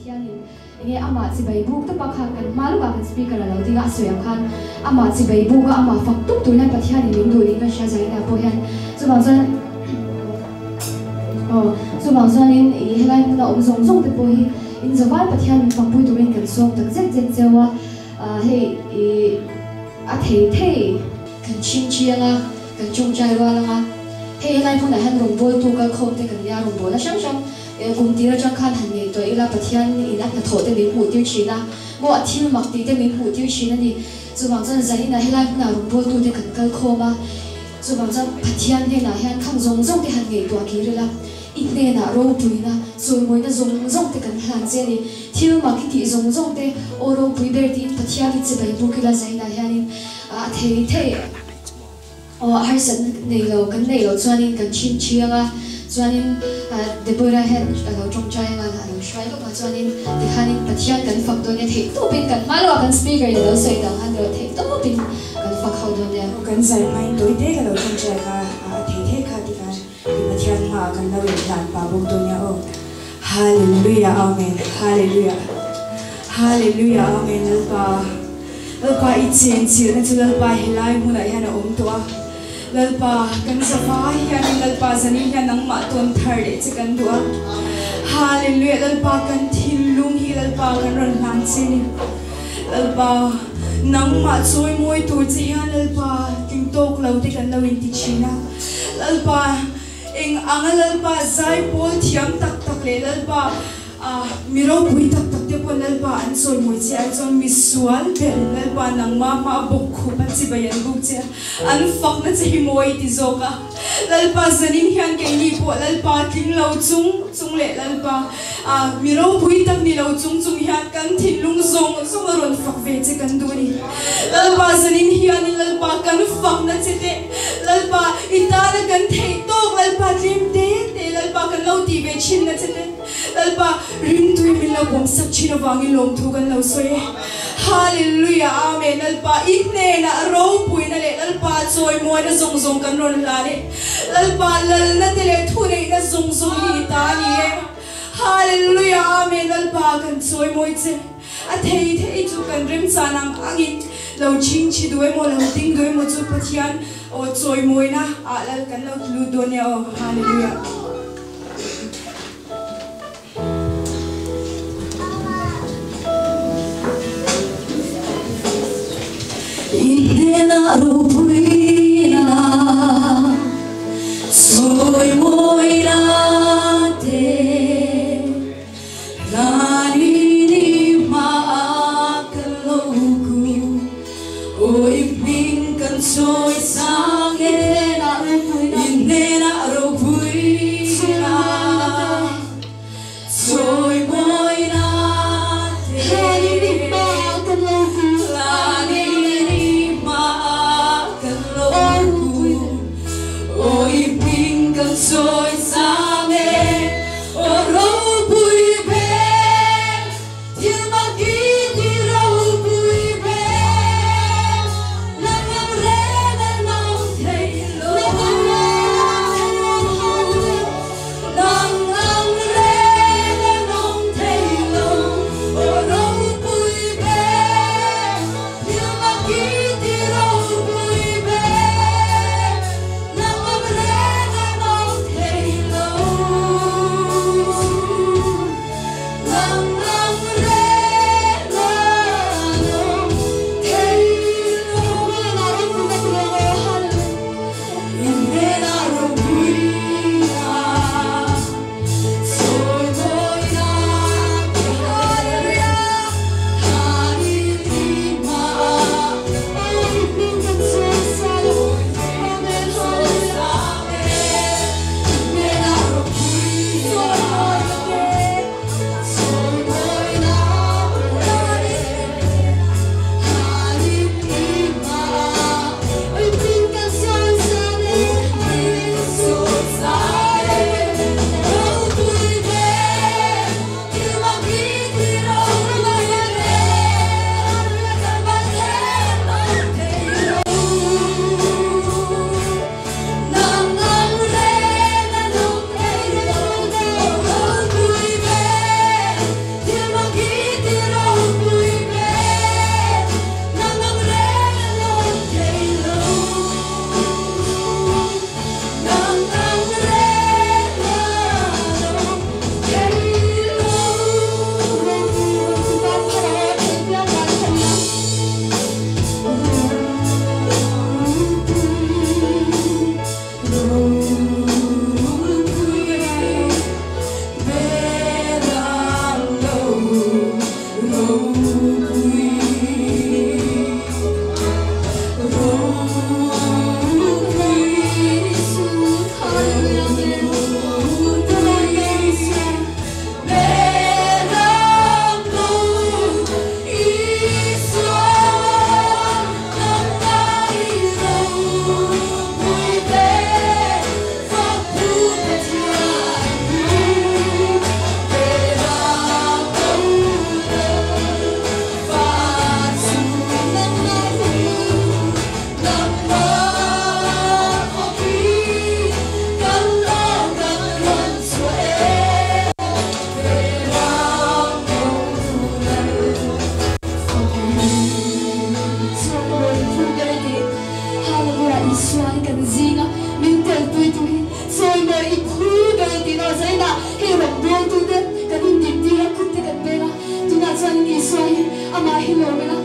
pathianin inge, ama chi bai buk to pakha kan malu ka kan speaker lo tinga soya khan. Ama chi bai bu ama fak tuk tu na pathianin ling do ring ka sha jai na po hian. Chu bang chuan oh chu bang chuan in, i helai mun om zong zong te po hi. In zawal pathianin fak pui tu ring kan som tak zet zet zewa à, hei, i a thei thei. Kan chim chianga kan chung chai wa langa hei, helai mun a han rong bol tu ka khom te kan ya rong bol la shang shang cùng tira trong khăn hành nghề tôi là bát thiên ina là thổ tên mình hủ tiêu chí na mo thiên mặc tí tên mình hủ tiêu chí là đi dù bằng dân giấy là hay là nào rung bôi tu thì cần cơ khô mà. Dù bằng dân bát thiên thế là hiện không giống giống cái hành nghề tôi kia rồi là. Ít nè là rô bùi là rồi mới là giống giống thì cần hàng dê đi thiên mặc cái tí giống giống thì ô rô bùi bê đi bát thiên thì chỉ bày bùi kia là giấy là hiện à thế thế. Ờ hai sân này lâu cái này lâu cho nên cần chim chiang à chuanin debora het alo trong chai nga alo shrai lo ma chuanin ti khanin pathian kan fak do ne thei to pin kan malo kan speaker le lo sei dang han do thei to pin kan fak hau do ne kan zai mai doi te ka lo trong chai ka thei thei kha ti ka pathian ma kan lo in dan pa bu do ne o hallelujah, amen. Hallelujah. Hallelujah, amen. Alpa alpa i chen na chu alpa helai mu na yana om to lalpa kan safa hian lalpa zani hian nang ma ton thar de che kan dua hallelujah, lalpa kan thil lung hi, lalpa kan ron hlang che ni. Lalpa nang ma choi moi tu che hian lalpa king tok lo te kan lo in ti china lalpa, eng anga lalpa zai pol thiam tak tak le lalpa a miro pui tak tak te an choi mui chi ai chon mi sual ber lalpa nang ma ma bok khu pa chi bayan buk che an fak na chi moi ti zoka lalpa zanin hian ke ni po lalpa ting lo chung chung le lalpa a mi ro pui tak ni lo chung chung hian kan thin lung zong zong ron fak ve che kan du ni lalpa zanin hian ni lalpa kan fak na che te lo bom sak china wangi lom thu kan lo soi hallelujah, amen. Lalpa itne na ro pui na le lalpa choi mo na zong zong kan ron la le lalpa lal na te le thu nè na zong zong hi ta ni e hallelujah, amen. Lalpa kan choi mo che a thei thei chu kan rim cha nang angin lo ching chi duai mo lo ting duai mo chu pathian o choi moi na. A lal kan lo lu do ne o hallelujah. Ni cannot rupi. kino zaina he wan bel tu de kadin dipti la kutte kadbera tu na zan gi soi ama hi lo mena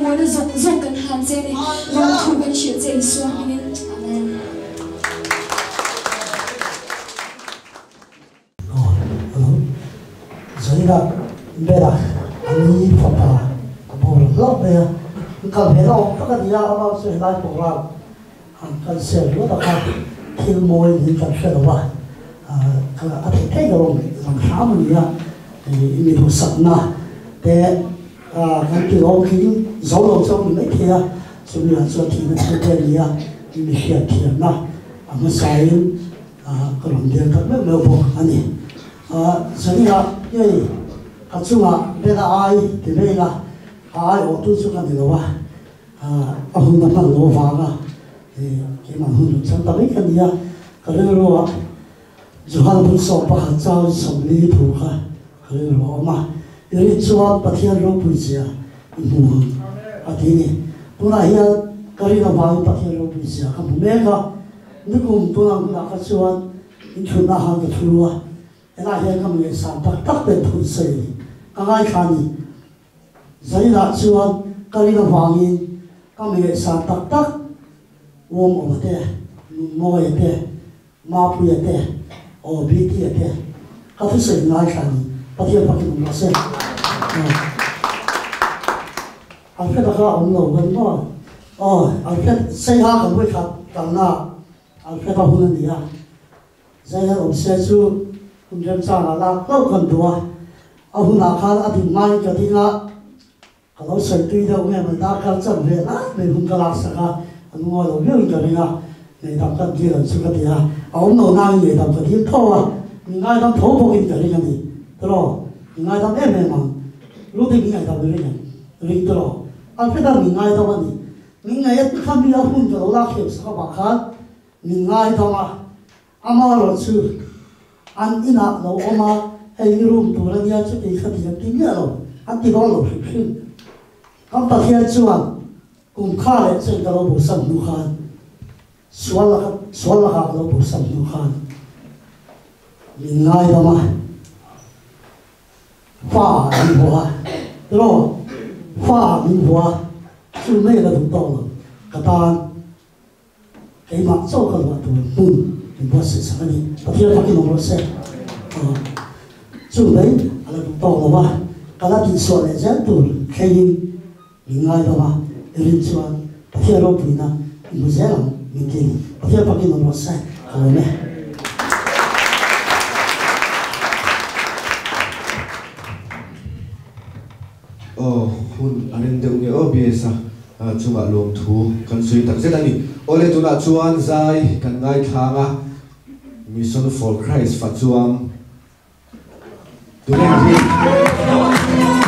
ngồi nó rộng rộng cần hàn dê này lòng thu cần chịu dê xuống nên amen Zoila bera giờ papa kabur lop ya kalau bera apa dia ama sehelai program angkat selu tak kêu môi những tập sơ đó à cái cái đó làm sao mình ya thì mình thuộc sập na để kan ti ro ki zo lo zo ni ki ya so ni zo ti ni ko te ni ya ni hi ya ti na a ma sa yin a ko lam de ka me me bo ani a so ni ya ye ka chu ma be da ai? Ti be la ai? O tu chu ka ni lo wa a a hu na pa lo wa ga e ke ma hu lu chan ta be ka ni ya ka le ro wa 就看不少不合照，什么图哈，可以了嘛？yoni chuwa pathian ro puisia mu atini tuna hiya kari na bang pathian ro puisia ka bume ka nikum tuna kuna ka chuwa inchuna ha ka chuwa ena hiya ka mle sa tak tak pe thun sei ni ka ngai khani zai na chuwa kari na bang in ka mle sa tak tak wom o te mo ye te ma pu ye te o bi ti ye te ka thu sei ngai khani đầu bắt đầu nó sẽ anh phải đặt ông lầu gần đó ờ anh phải xây ha cái với khát càng na anh phải bảo hôn gì à xây ông xây chú ông dân cha là là lâu gần đó ông hôn là khá là thì cái đi là cái lâu xây tuy đâu nghe mình ta về à ngồi cái người là cái gì à ông người gì Turo, ngai tam em em lu te ingai tam lu ne ri turo, a pe tau mi ngai tam ani, ingai et kam bi hun jo la khep sa ba kha ingai tam a a ma lo tsu, an ina lo oma ei room tu ra dia chu te ka bi a ti mi a lo an ti lo lo phi phi kam ta kia tsu a, kum ka le tsu ta lo bu sam nu khan suwa la ka, suwa la ka lo bu sam nu khan ingai tam a ngay đó mà pha minh hoa rồi pha minh hoa chú mê là đúng tông rồi cái tan cái mặt sau cái mặt tu bùn mình bắt sự sáng đi bắt theo phát cái nông sẽ chú mê là đúng tông rồi mà cái là tin số này rất tu khi mình ngay đó mà irin chuan bắt theo rồi bùn na mình sẽ làm mình cái bắt theo phát cái nông sẽ cái này oh hun anin deuh nge o biesa chunga lom thu kan sui tak zet ani ole tuna chuan zai kan ngai thanga mission for christ fa chuang tunen hi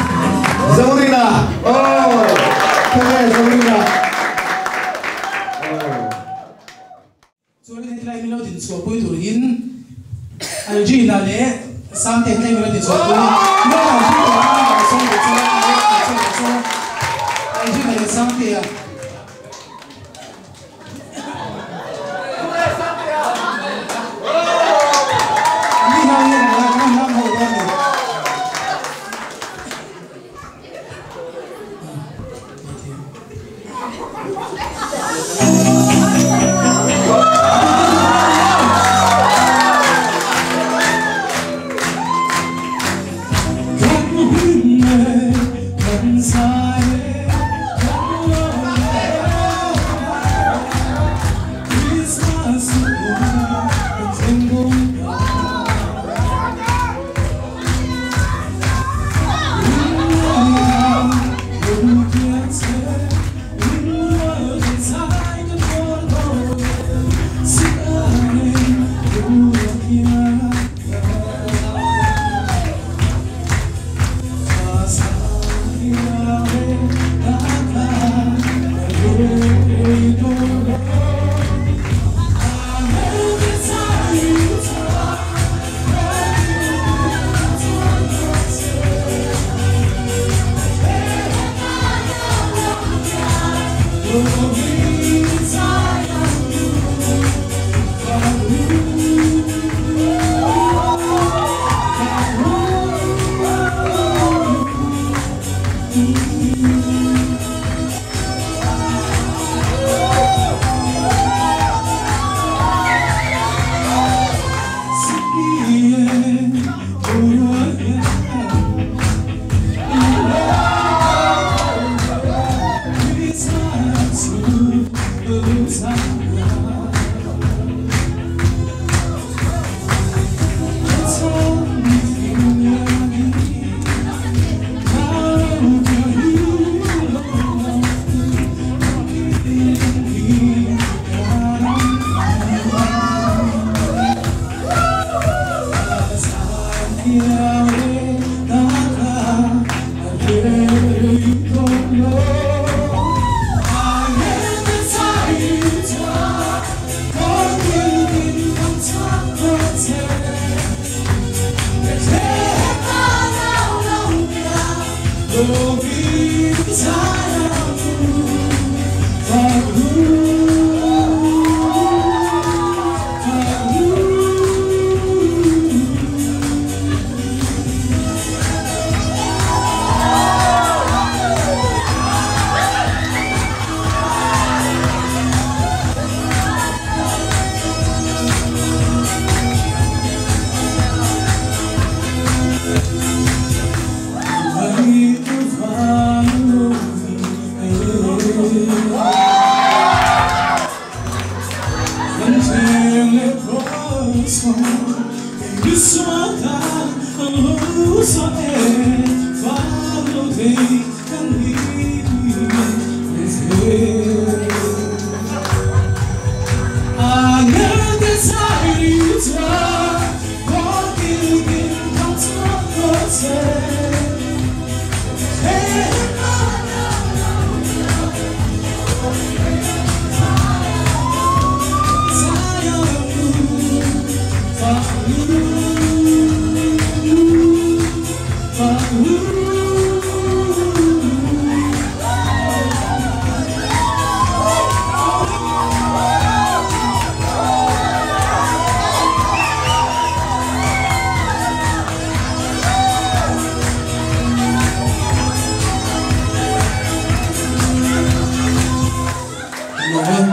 nhiều hơn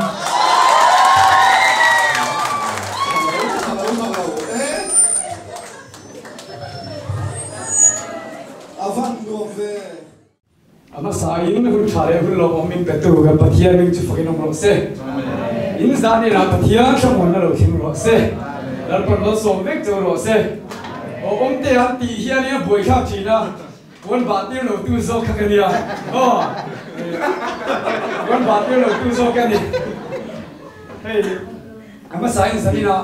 về ama sa na hun thare hun lo min pe tu ga pathia min chu fakin om lo se in zani ra pathia thong na lo thim lo se dal par lo som vek chu lo se o om te han ti hian ni boi kha thi na ba ti lo tu zo kha ka ni a o wan ba ti lo tu zo ka ni hey ama sa in sa ni na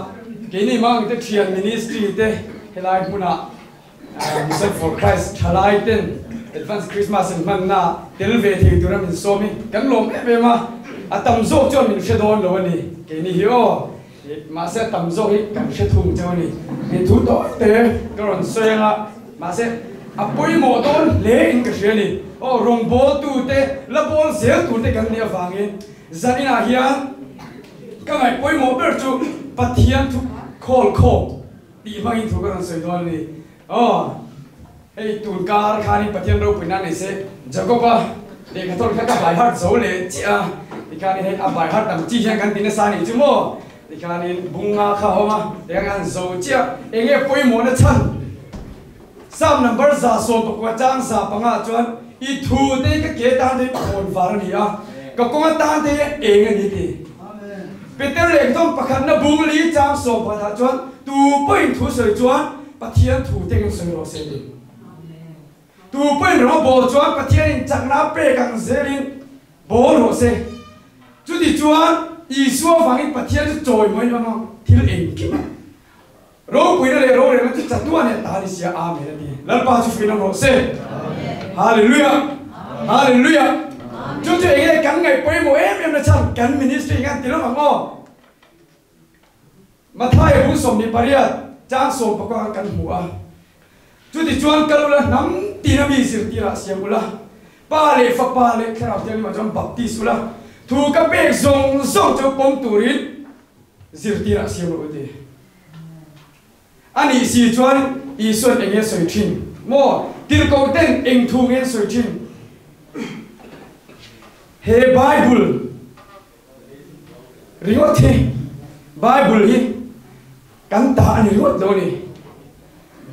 ke ni mang te thian ministry te helai Mission for Christ thalai ten advance Christmas in man na. Tel ve thi tu ram so mi kan lom e be ma atam zo chon min she don lo ni ke ni hi ma se tam zo hi kan she thung cho ni ni thu to te ron so nga ma se apoi mo don le in ka she ni o rong bo tu te la bol se tu te kan ni awangin zanina hian ka ngai poi mo ber chu pathian thu khol kho ti ma in thu ka ron so don ni oh hey tun kar khani pathian ro pina nei se jacoba le khator kha ka bai har zo le chi a. Ikani he a bai har tam chi hian kan tin sa ni chu mo ikani bunga kha homa le ngan zo chi a enge poi mo na chan sam number za so pa kwa chang sa pa nga chuan i thu te ka ke ta de kon var ni a. Ka ko ta de enge ni ti Peter le tom pakhat na bung li chang so pa ta chuan tu point thu soi chuan pathian thu te kan soi ro se ni tu pen ro bo chuan pathian in chak na pe kang zelin bo ro se. Chu ti chuan i suwa wang in pathian choi moi ma thil en ki ro pui na le ro le ma chu chat tu ane ta ni sia a me ni lal pa chu fi na ro se hallelujah hallelujah chu chu e kan ngai poi mo em em na chan kan ministry ngan ti lo ma ngo ma thai bu som ni paria chang som pa ka kan hu a chu ti chuan kal la nam ti na mi sir ti ra siam ula pa le fa pa le khara ti ma jam baptist ula thu ka pe zong zong chu pom turin zir ti ra siam ula ti ani chuẩn ý xuân anh enge soi chín mo tiêu cầu tên anh thu nge soi chín he bible. Ringot thi bible hi. Kan ta ani ringot đâu nè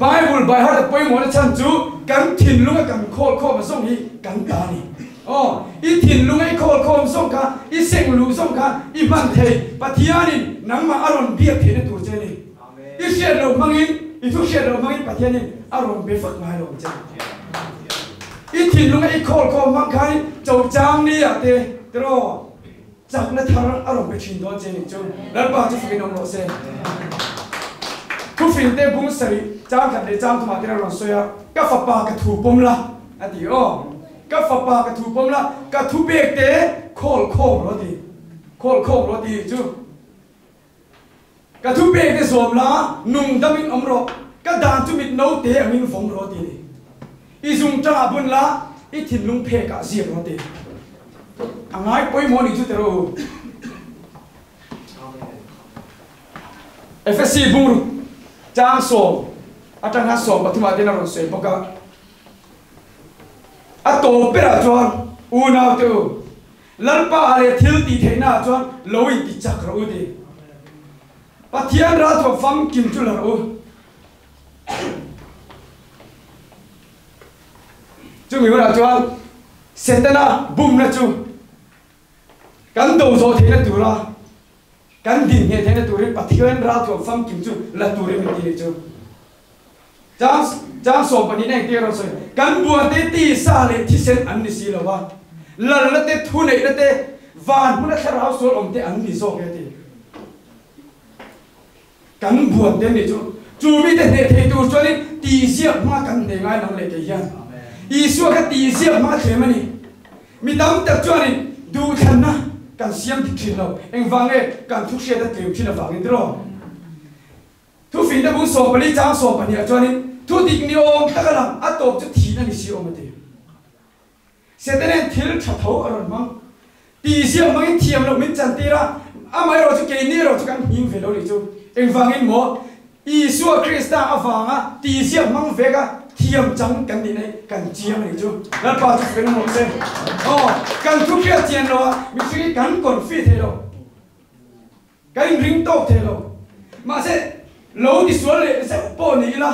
Bible bài hát bơi mồi chân chú cắn thìn luôn cái khô khô mà xong hi cắn ta nè oh ít thìn luôn cái khô khô mà xong cả ít sinh lu xong cả ít mang thầy và thiên nè nắng mà aron biết thế nó tụt chơi nè ít xe đầu mang in ít thuốc xe đầu mang in và thia đi aron bia phật ngay đầu chơi ít thìn luôn cái khô khô mang cái châu trang đi à thế đó chắc nó thằng aron bia thìn đó chơi đi chung lần ba chú phải nông lộ xe thu phim te bung sari chang khat le chang thuma tira ron soya ka fa pa ka thu pom la ati o ka fa pa ka thu pom la ka thu bek te khol khom ro di khol khom ro di cả ka thu bek te som la nung damin om ro ka dan chu mit no te amin mình phong di ni đi dùng cha bún lá i thin lung phe ka zia ro di angai poi mo ni chu te rồi FSC bung ru chang so atang ha so pathuma dina ron se boka a to pera chuan u na tu lalpa ale thil ti theina chuan loi ti chak ro đi pathian ra thuộc phẩm kim chu la u tên là bùm là chú. Cắn na chu thế là tù theina cắn đỉnh nghe thế là tù turin pathian ra thuộc phẩm kim chu tù turin mình đi chú. Jang jang so pani này kia rồi so kan bu te ti xa thì thì sẽ ăn ni si là wa lần la te thu này la te van mu là thar house số ông te ăn ni so ke ti kan bu te ni chu chu mi te te tu so ni ti siap ma kan ne ngai nang le ke yan i su ka ti siap ma the ma ni mi dam tak chu ni du than na kan siam ti thin lo eng wang e kan thu she da te thin na wang ni ro thu fin da bu so pani jang so pani a chu ni thu dik ni om ta ka lam a top chu thi na ni si om te se te nen thil tha tho aron mang ti siam mang thiam lo min chan ti ra. A mai ro chu ke ni ro chu kan hing ve lo ni chu eng wang in mo Isu Krista avanga ti siam mang vega thiam chang kan ni nei kan chiam ni chu. La pa chu fen mo se o kan thu pia chien lo, mi chi kan kon fi the lo. Kan ring to the lo. Ma se lo di suol le se po ni la.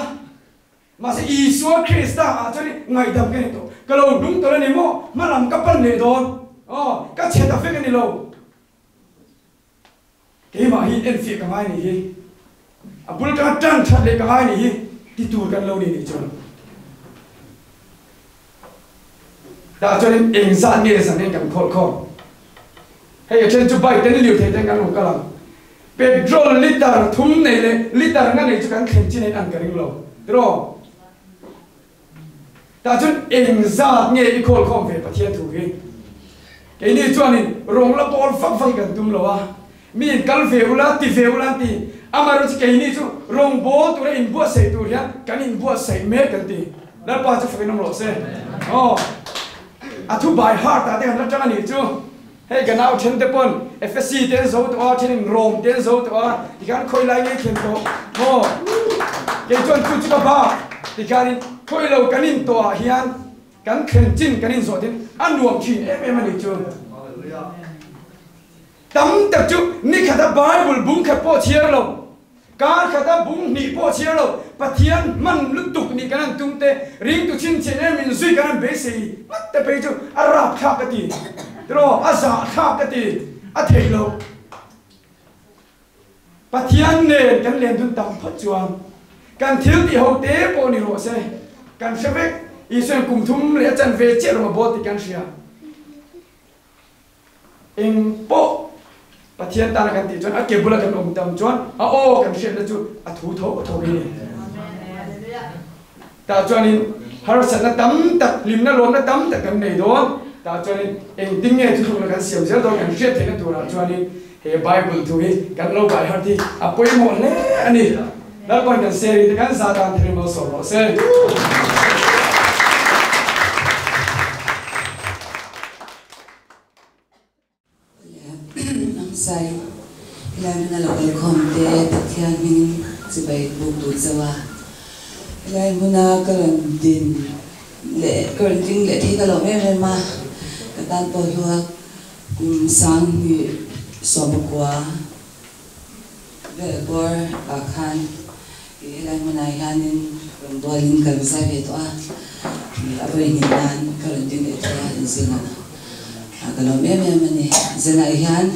Ma se Isu Krista a chu ni ngai dam ke ni to ka lo dung to ni mo ma lam ka pan ne don oh ka che ta fe ke ni lo ke ma hi en fi ka mai ni hi. อบุลกันจันทัดเล็กง่ายนี่ที่ตูกันเรานี่นี่จนดาจนเองซานเนี่ยสันเนี่ยกันโคตคอรให้เช่นจุบไปเต้นลิวเทต้นกันหนุกลังเปโดรลิตรทุ่มในเลยลิตรนั่นเองจุกันเข็มจีนอันกันริงเรารอดาจนเองซานเนี่ยอีโคตคอรเวประเทศถูกไหมไอ้นี่จวนนี่โรงละบอลฟังฟังกันตุ้มเราวะมีกันเฟวลาตีเฟวลาตี amaro chi kai ni chu rong bo tu in bo sei tu ya kan in bo sei me kan ti. La pa chu fa nom lo se. Oh. A thu by heart ta te han cha ni chu. Hey ga nau chen te pon. Fsc ten zo to a chen rong ten zo to a. Ti kan khoi lai nge chen to. Ho. Ke chon chu chu ba ti kan khoi lo kan in to a hian. Kan khen chin kan in zo tin. An nuam chi em em ni chu. Tắm tập chú ni khata bible bung khát po chia lo cả khata bung ni po chia pathian man lu tuk ni kanan tung ring tu chin chen em min zui kanan be sei mat te pe chu arab kha ka ti tro aza kha ka ti a thei lo pathian ne kan len dun tam phat chuang kan thil ti ho te po ni ro se kan shevek isen kum thum le chan ve che ro bo ti kan sia eng po pathian ta kan ti chon a ke bula kan om tam chon a o kan shen la chu, a thu tho tho ni. Ta chon in har san na tam tak, lim na lom na tam tak kan nei do ta chon in eng ding nge chu na kan siam zel do kan shet the na tu ra ah chon in he bible tu hi, kan lo bai har ti, a poi mo le ani dal kon kan seri, kan sa ta thri mo so mo se sai ilai na lo el khom te pathian min chi bai bu tu chawa ilai muna karan din. Le karan ding le thi ka lo me me ma ka tan po hiwa kum sang ni so bu kwa ve bor a khan ilai muna yanin ram dolin kal sa ve to a abai ni nan karan ding le thi a zina a ka lo me me mani zina yan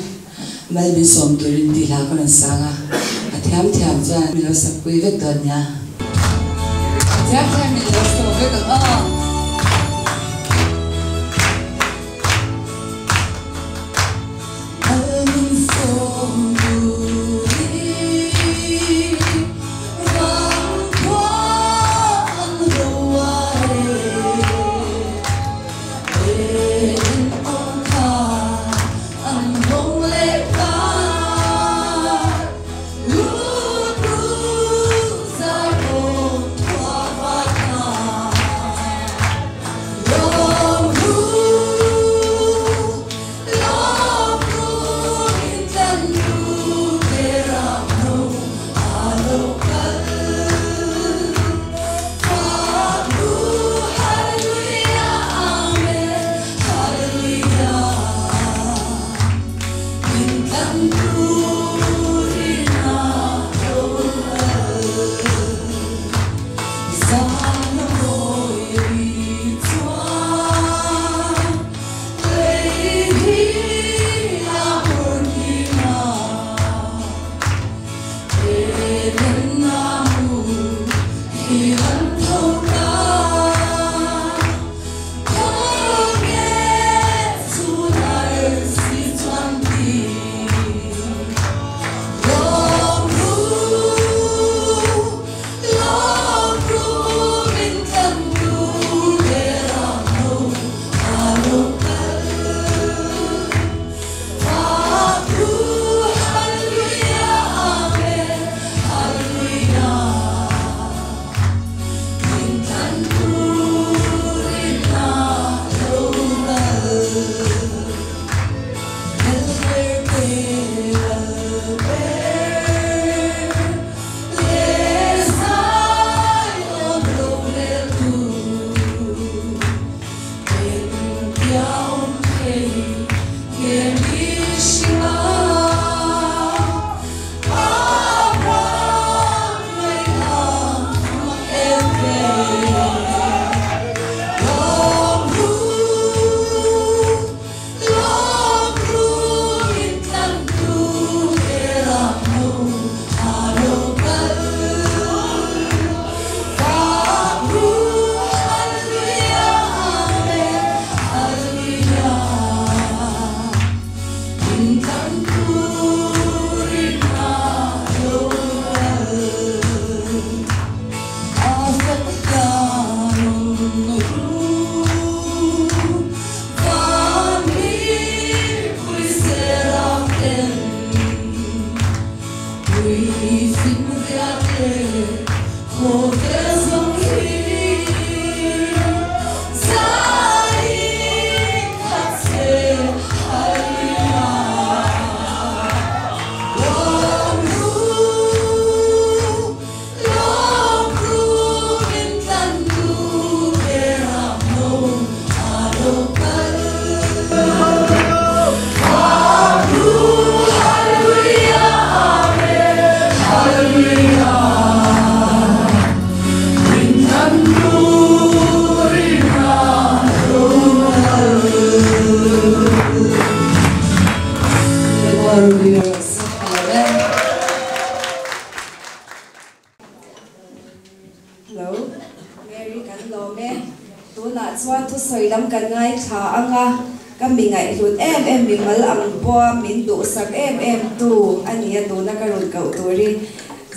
mai bin som turin di la ko nan sanga. A thiam thiam cha mi lo sap kui vek don nya thiam thiam mi lo so vek a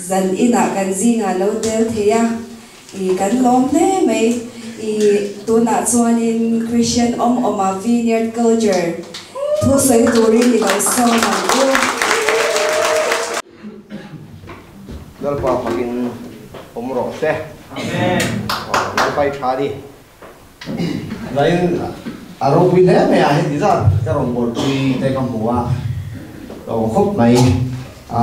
zan ina kan zinga lo tel theya i kan lom ne mai i tu na chuan in Christian om oma vineyard culture. Tu soi tu ri ni lo so man u dal pa pagin umro se amen. Dal pa thadi lain aro pui le me a he dizar ka rong bol pui te kam huwa lo khop mai a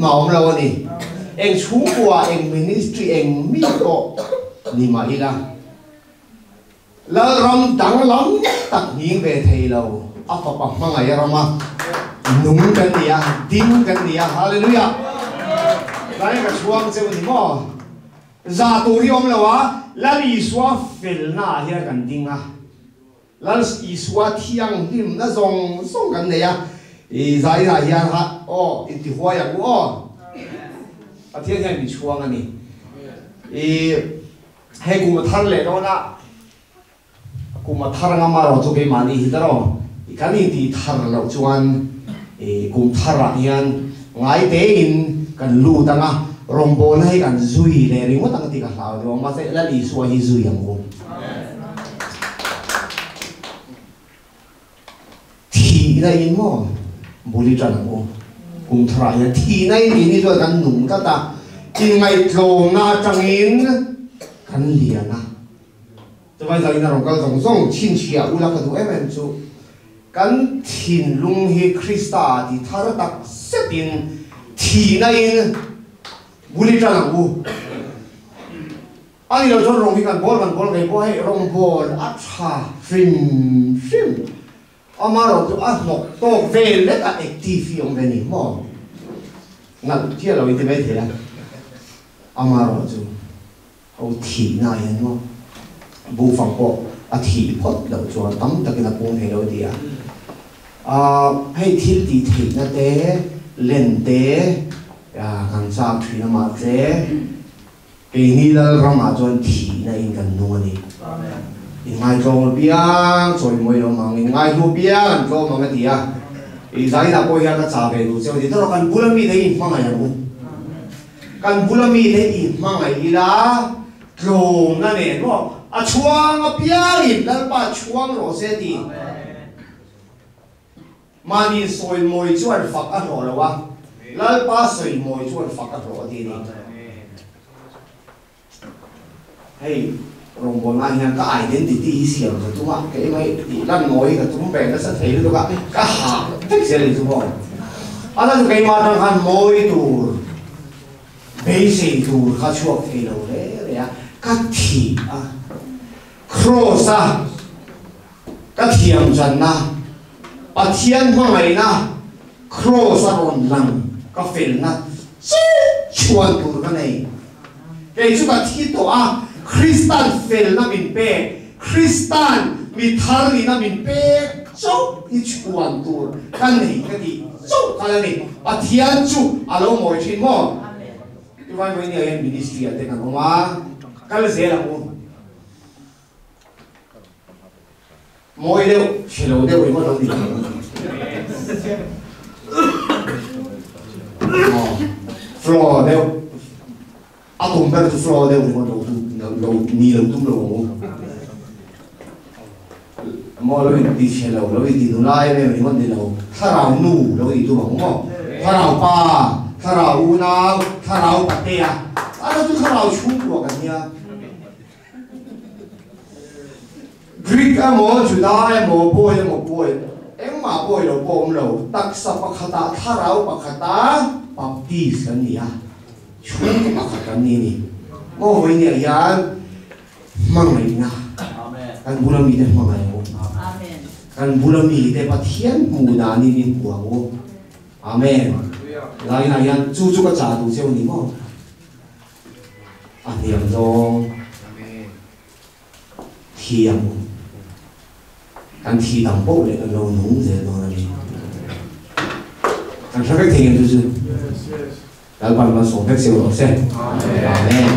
หมองเรานี่เองชูบัวเองมินิสทรีเองมีโกนี่มาอีละแล้วรำดังร้อมตักนี้เวทีเราอาฟปังมังไงเรามาหนุนกันเดียดิ้งกันเดียฮาเลลูยาได้กับช่วงเจ้าหนี้มอซาตูริอมเลยวะแล้วอีสวาเฟลน่าเฮียกันดิ้งอะแล้วอีสวาที่ยงหิมนะทรงส่งกันเนี่ย ni kan za na chan tur te kan ngai diam na chan tur hi pakhat maum lo ni eng chung kwa eng ministry eng mi ko ni ma ila la ram dang lam tak ni ve thei lo a pa pa ma ngai rama nung kan dia ding kan dia hallelujah lai ka chuang che ni mo za tu ri om lawa la li swa fel na hi kan ding a la i swa thiang lim na zong zong kan ne ya i za i na hi ha o i ti hua ya ku o a thiên thiên bị chuang ani i he ku ma thar le no na ku ma thar nga ma ro chu ke ma ni hi da ro i kan ni ti thar lo chuan i kum thar a hian ngai te in kan lu tanga rombol hay kan zui le ring mo tang ti ka hlau de ma se la li su hi zui ang ko thi na in mo buli tran ko cùng thra ya thi nay in ni rồi kan nung ta ta. In ngay tlo na chang in kan lia na. Tôi vai zai na rong ka zong zong chin chia u la ka du em em chu kan thin lung hi krista ti thar tak setin thi nay in. Buli tra lang anh ani cho chon rong hi kan bol kan bol kai bo hai rong bol a tha shim amaro tu a mok to ve le ka active yong ve ni mo. Ngal tia lo ite ve the la. Amaro tu au thi na yan mo bu phang po, a thi phot lo chuan tam takina pung he lo dia. A, hei thil ti thi na te, len te ya kan sa thủy na ma che ke ni la ra ma chon thi na in kan nu ni in ngai cho bia choi moi lo mang in ngai lu bia kan cho ma ti ya i zai na ko ya ka cha ve lu che di to kan bula mi de in ma ngai lu kan bula mi de in ma ngai la klong na ne no? A chuang a in dal pa chuang ro se ti mani soi moi chuan fak a ro lo wa. Lal pa soi moi chuan fak a ro ti ni. Hey rong bon ai hian ka identity hi siam so tu bạn ke mai ti lan noi ka tum be na sa thei lu ka ka ha tek se li tu bo ala tu kai ma tang han moi tu be se tu ka chuak thei lo le le ya ka thi a cross a ka thiam jan na. Bắt thian hoa ngai na cross a ron lang ka fel na. Chuan tu ka nei ke chu ka thi to a Kristan fel na min pe. Kristan, mi thar ni na min pe. Chau i chuan tur. Kan nei ka di chốt cái này à thiên chủ à lâu mồi chín mò cái vai với nhiều em ministry ở đây cả mà cái là gì là muốn mồi đều chỉ lâu đều với một đồng đi floor đều à tụm bên tu floor đều với một đầu tu đầu ni đầu tu đầu mo lo di che lo lo di tu lai me me mon di lo tha rao nu lo di tu bang mo tha rao pa tha rao u na tha rao pa te a a lo tu tha rao chu ko kan ya Greek a mo Juda a mo boy a mo boy em ma boy lo bom lo tak sa pa khata tha rao pa khata baptist kan ni chu pa khata ni ni mo hoi ni yan mang mai na kan bulan mi de mang ai mo kan bulan mi te pathian mu na ni ni buang o amen lai na yan chu chu ka cha du cheu ni mo anh em dong thiam kan thi tầm bộ để kan lâu núng dễ đó là gì kan sao cái thiền tu sư đã bằng mà sống phép siêu độ xe amen